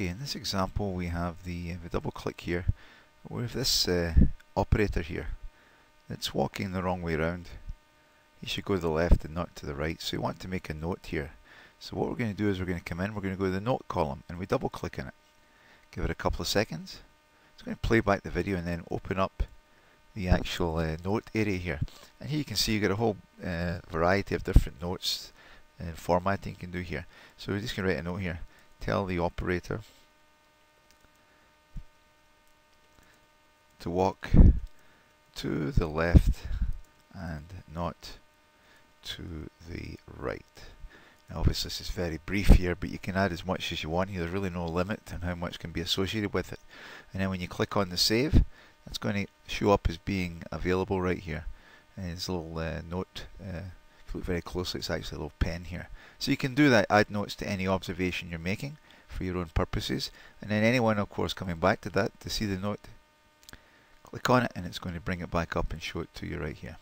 Okay, in this example we have the, if we double click here, we have this uh, operator here It's walking the wrong way around. He should go to the left and not to the right, so we want to make a note here. So what we're going to do is we're going to come in, we're going to go to the note column and we double click on it. Give it a couple of seconds. It's going to play back the video and then open up the actual uh, note area here. And here you can see you got a whole uh, variety of different notes and formatting you can do here. So we're just going to write a note here tell the operator to walk to the left and not to the right. Now obviously this is very brief here but you can add as much as you want here, there's really no limit on how much can be associated with it. And then when you click on the save, that's going to show up as being available right here. And it's a little uh, note uh, look very closely, it's actually a little pen here. So you can do that, add notes to any observation you're making for your own purposes. And then anyone, of course, coming back to that to see the note, click on it and it's going to bring it back up and show it to you right here.